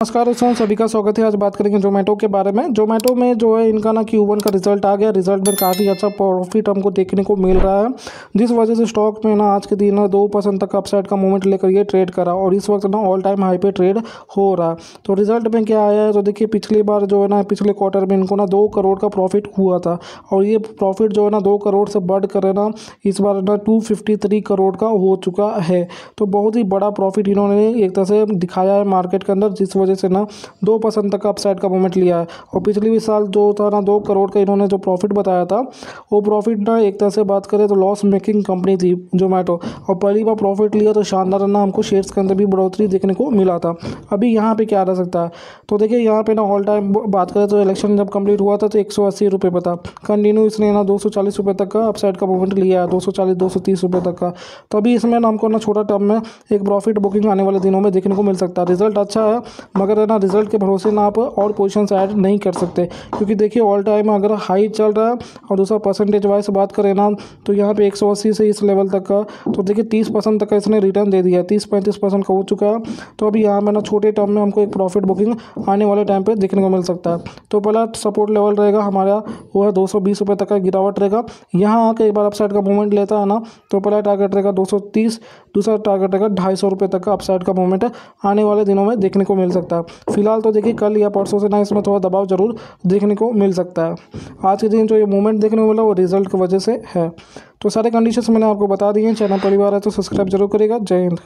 नमस्कार दोस्तों, सभी का स्वागत है। आज बात करेंगे जोमेटो के बारे में। जोमेटो में जो है, इनका ना क्यू वन का रिज़ल्ट आ गया। रिज़ल्ट में काफ़ी अच्छा प्रॉफिट हमको देखने को मिल रहा है। जिस वजह से स्टॉक में ना आज के दिन ना दो परसेंट तक अपसाइड का मूवमेंट लेकर ये ट्रेड करा और इस वक्त ना ऑल टाइम हाई पे ट्रेड हो रहा। है तो रिज़ल्ट में क्या आया है? तो देखिए, पिछली बार जो है ना, पिछले क्वार्टर में इनको ना दो करोड़ का प्रॉफिट हुआ था और ये प्रॉफिट जो है ना दो करोड़ से बढ़ कर ना, इस बार ना टू करोड़ का हो चुका है। तो बहुत ही बड़ा प्रॉफिट इन्होंने एक तरह से दिखाया है मार्केट के अंदर, जिस वजह से ना दो परसेंट तक अपसाइड का मूवमेंट लिया है। और पिछले भी साल जो था ना, दो करोड़ का इन्होंने जो प्रॉफिट बताया था, वो प्रॉफिट ना एक तरह से बात करें तो लॉस मेकिंग कंपनी थी जोमेटो और पहली बार प्रॉफिट लिया तो शानदार ना हमको शेयर्स के अंदर भी बढ़ोतरी देखने को मिला था। अभी यहाँ पे क्या रह सकता है? तो देखिए, यहाँ पे ना ऑल टाइम बात करें तो इलेक्शन जब कंप्लीट हुआ था तो एक सौ पर था। कंटिन्यू इसने ना दो सौ तक का अपसाइड का मूवमेंट लिया है, दो सौ चालीस तक का। तो अभी इसमें ना हमको ना छोटा टर्म में एक प्रॉफिट बुकिंग आने वाले दिनों में देखने को मिल सकता है। रिज़ल्ट अच्छा है मगर है ना रिज़ल्ट के भरोसे ना आप और पोजिशन ऐड नहीं कर सकते। क्योंकि देखिए ऑल टाइम अगर हाई चल रहा है और दूसरा परसेंटेज वाइज बात करें ना तो यहाँ पे 180 से इस लेवल तक का तो देखिए 30 परसेंट तक का इसने रिटर्न दे दिया है। तीस पैंतीस परसेंट का हो चुका है। तो अभी यहाँ पे ना, छोटे टर्म में हमको एक प्रॉफिट बुकिंग आने वाले टाइम पर देखने को मिल सकता है। तो पहला सपोर्ट लेवल रहेगा हमारा, वो है दो सौ तक का गिरावट रहेगा। यहाँ आके एक बार अपसाइड का मूवमेंट लेता है ना तो पहला टारगेट रहेगा दो सौ तीस, दूसरा टारगेट रहेगा ढाई तक का अपसाइड का मूवमेंट आने वाले दिनों में देखने को मिल सकता है। फ़िलहाल तो देखिए, कल या परसों से ना इसमें थोड़ा दबाव ज़रूर देखने को मिल सकता है। आज के दिन जो ये मूवमेंट देखने को मिला, वो रिज़ल्ट की वजह से है। तो सारे कंडीशन मैंने आपको बता दिए चैनल परिवार है तो सब्सक्राइब ज़रूर करेगा जय हिंद।